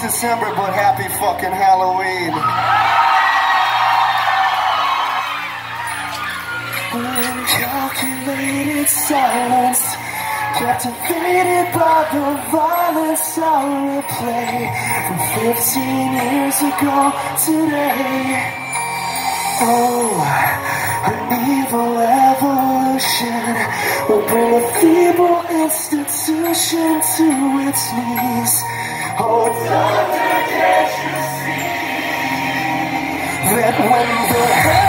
it's December, but happy fucking Halloween. In calculated silence, captivated by the violence I replay from 15 years ago today. Oh, an evil evolution will bring a feeble institution to its knees. Oh, doctor, can't you see that when the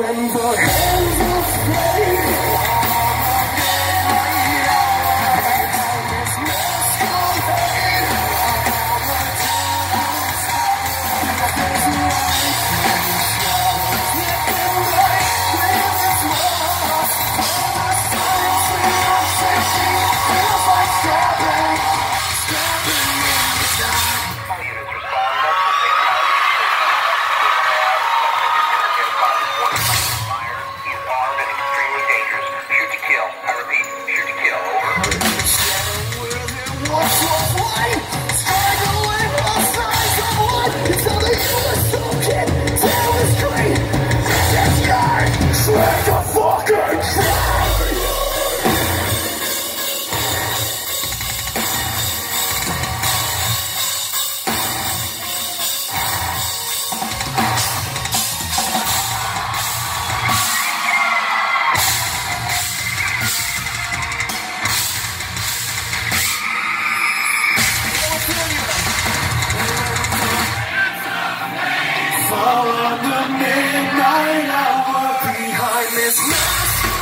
When the On the